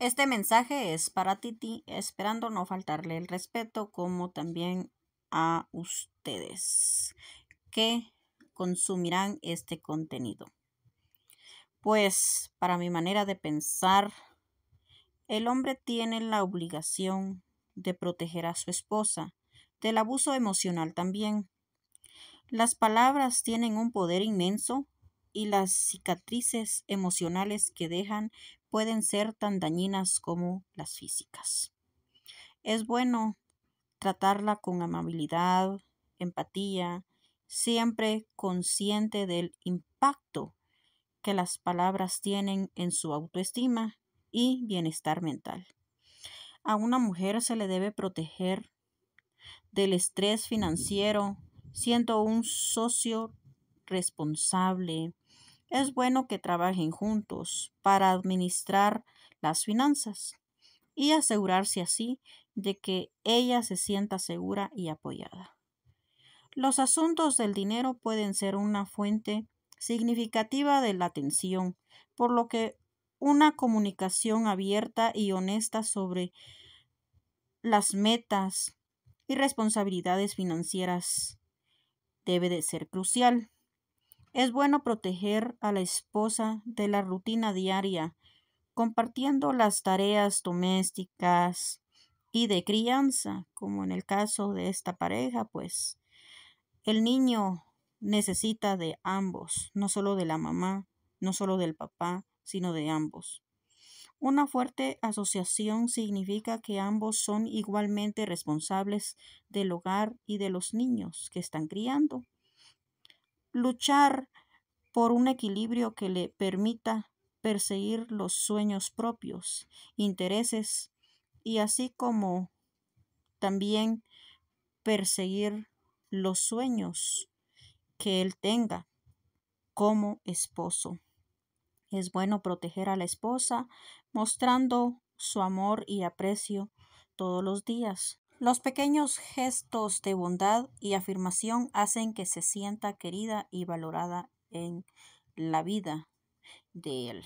Este mensaje es para Titi, esperando no faltarle el respeto como también a ustedes que consumirán este contenido. Pues para mi manera de pensar, el hombre tiene la obligación de proteger a su esposa del abuso emocional también. Las palabras tienen un poder inmenso y las cicatrices emocionales que dejan pueden ser tan dañinas como las físicas. Es bueno tratarla con amabilidad, empatía, siempre consciente del impacto que las palabras tienen en su autoestima y bienestar mental. A una mujer se le debe proteger del estrés financiero, siendo un socio responsable. Es bueno que trabajen juntos para administrar las finanzas y asegurarse así de que ella se sienta segura y apoyada. Los asuntos del dinero pueden ser una fuente significativa de la tensión, por lo que una comunicación abierta y honesta sobre las metas y responsabilidades financieras debe de ser crucial. Es bueno proteger a la esposa de la rutina diaria, compartiendo las tareas domésticas y de crianza, como en el caso de esta pareja, pues el niño necesita de ambos, no solo de la mamá, no solo del papá, sino de ambos. Una fuerte asociación significa que ambos son igualmente responsables del hogar y de los niños que están criando. Luchar por un equilibrio que le permita perseguir los sueños propios, intereses y así como también perseguir los sueños que él tenga como esposo. Es bueno proteger a la esposa mostrando su amor y aprecio todos los días. Los pequeños gestos de bondad y afirmación hacen que se sienta querida y valorada en la vida de él.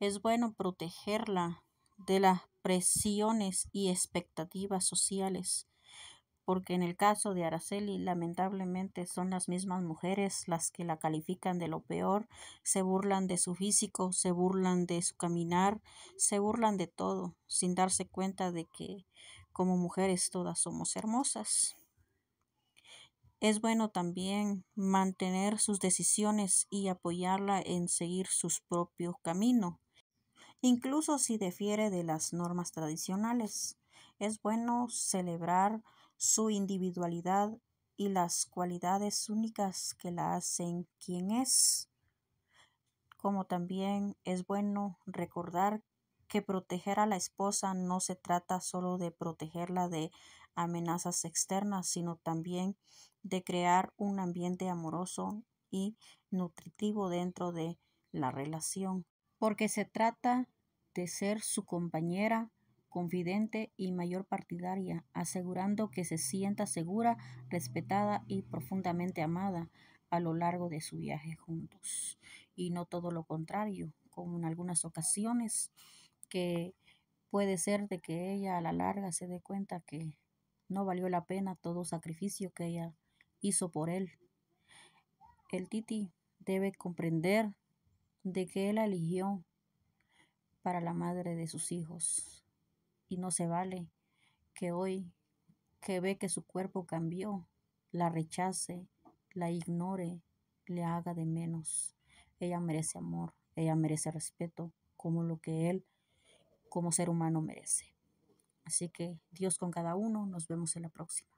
Es bueno protegerla de las presiones y expectativas sociales porque en el caso de Araceli lamentablemente son las mismas mujeres las que la califican de lo peor, se burlan de su físico, se burlan de su caminar, se burlan de todo, sin darse cuenta de que como mujeres todas somos hermosas. Es bueno también mantener sus decisiones y apoyarla en seguir sus propios caminos, incluso si difiere de las normas tradicionales. Es bueno celebrar su individualidad y las cualidades únicas que la hacen quien es. Como también es bueno recordar que proteger a la esposa no se trata solo de protegerla de amenazas externas, sino también de crear un ambiente amoroso y nutritivo dentro de la relación, porque se trata de ser su compañera, confidente y mayor partidaria, asegurando que se sienta segura, respetada y profundamente amada a lo largo de su viaje juntos. Y no todo lo contrario, como en algunas ocasiones que puede ser de que ella a la larga se dé cuenta que no valió la pena todo sacrificio que ella hizo por él. El Titi debe comprender de que él eligió para la madre de sus hijos y no se vale que hoy, que ve que su cuerpo cambió, la rechace, la ignore, le haga de menos. Ella merece amor, ella merece respeto, como lo que él como ser humano merece. Así que Dios con cada uno, nos vemos en la próxima.